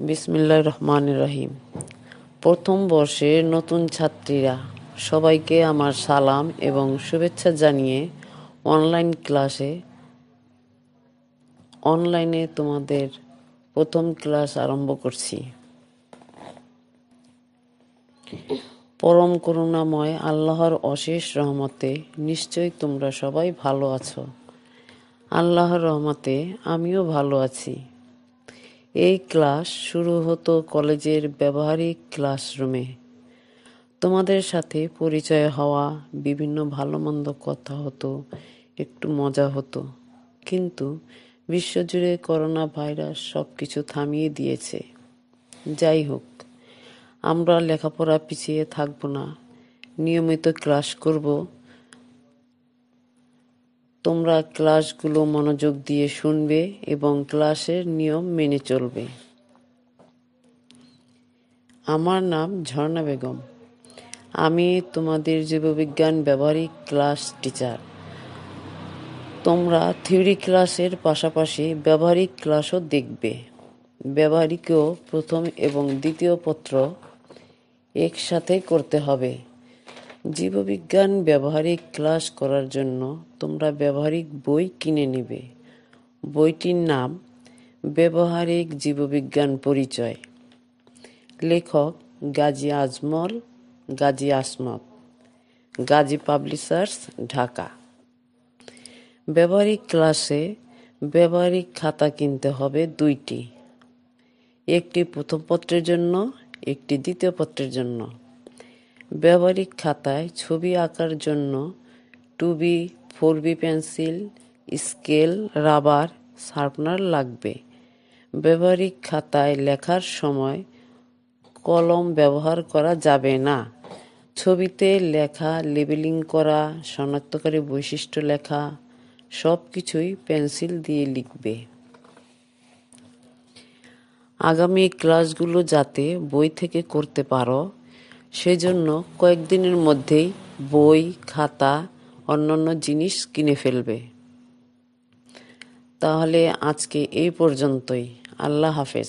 বিসমিল্লাহ রহমান রহিম। প্রথম বর্ষের নতুন ছাত্রীরা সবাইকে আমার সালাম এবং শুভেচ্ছা জানিয়ে অনলাইন ক্লাসে, অনলাইনে তোমাদের প্রথম ক্লাস আরম্ভ করছি। পরম করুণাময় আল্লাহর অশেষ রহমতে নিশ্চয়ই তোমরা সবাই ভালো আছো। আল্লাহর রহমতে আমিও ভালো আছি। এই ক্লাস শুরু হতো কলেজের ব্যবহারিক ক্লাসরুমে। তোমাদের সাথে পরিচয় হওয়া, বিভিন্ন ভালো মন্দ কথা হতো, একটু মজা হতো। কিন্তু বিশ্বজুড়ে করোনা ভাইরাস সব কিছু থামিয়ে দিয়েছে। যাই হোক, আমরা লেখাপড়া পিছিয়ে থাকব না। নিয়মিত ক্লাস করব তোমরা ক্লাসগুলো মনোযোগ দিয়ে শুনবে এবং ক্লাসের নিয়ম মেনে চলবে। আমার নাম ঝর্ণা বেগম। আমি তোমাদের জীববিজ্ঞান ব্যবহারিক ক্লাস টিচার। তোমরা থিওরি ক্লাসের পাশাপাশি ব্যবহারিক ক্লাসও দেখবে। ব্যবহারিকও প্রথম এবং দ্বিতীয় পত্র একসাথে করতে হবে। জীববিজ্ঞান ব্যবহারিক ক্লাস করার জন্য তোমরা ব্যবহারিক বই কিনে নেবে। বইটির নাম ব্যবহারিক জীববিজ্ঞান পরিচয়। লেখক গাজী আজমল, গাজী আসমত গাজী পাবলিশার্স, ঢাকা। ব্যবহারিক ক্লাসে ব্যবহারিক খাতা কিনতে হবে দুইটি। একটি প্রথম পত্রের জন্য, একটি দ্বিতীয় পত্রের জন্য। ব্যবহারিক খাতায় ছবি আঁকার জন্য two B, four B pencil, scale, rubber, sharpener লাগবে। ব্যবহারিক খাতায় লেখার সময় কলম ব্যবহার করা যাবে না। ছবিতে লেখা, লেবেলিং করা, শনাক্তকারী বৈশিষ্ট্য লেখা সব কিছুই পেন্সিল দিয়ে লিখবে। আগামী ক্লাসগুলো যাতে বই থেকে করতে পারো সেজন্য কয়েকদিনের মধ্যেই বই, খাতা, অন্যান্য জিনিস কিনে ফেলবে। তাহলে আজকে এই পর্যন্তই। আল্লাহ হাফেজ।